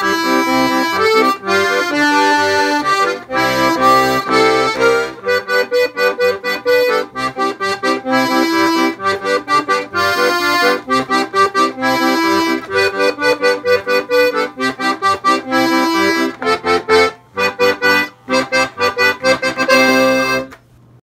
Música